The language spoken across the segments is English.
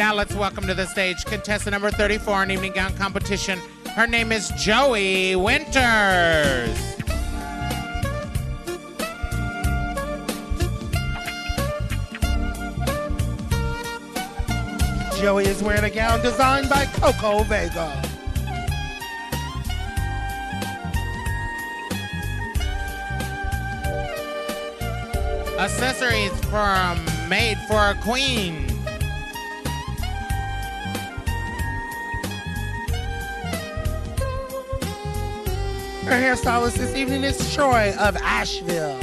Now let's welcome to the stage contestant number 34 in evening gown competition. Her name is Joey Winters. Joey is wearing a gown designed by Coco Vega. Accessories from Made for a Queen. Her hairstylist this evening is Troy of Asheville.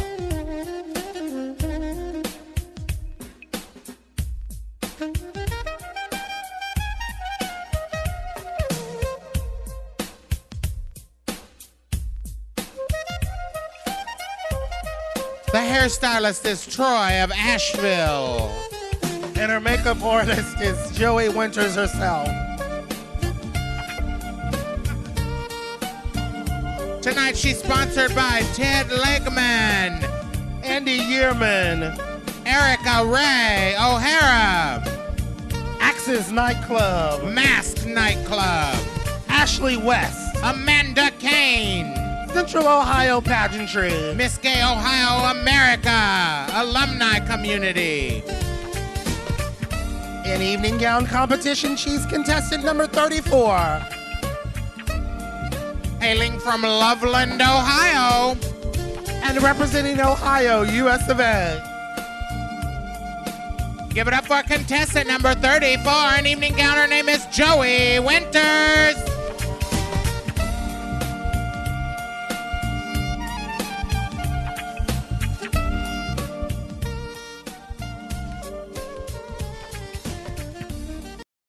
The hairstylist is Troy of Asheville. And her makeup artist is Joey Winters herself. Tonight she's sponsored by Ted Legman, Andy Yearman, Erica Ray O'Hara, Axis Nightclub, Mask Nightclub, Ashley West, Amanda Kane, Central Ohio Pageantry, Miss Gay Ohio America, Alumni Community. In evening gown competition, she's contestant number 34. Hailing from Loveland, Ohio. And representing Ohio, US of A. Give it up for contestant number 34 an evening gown. Her name is Joey Winters.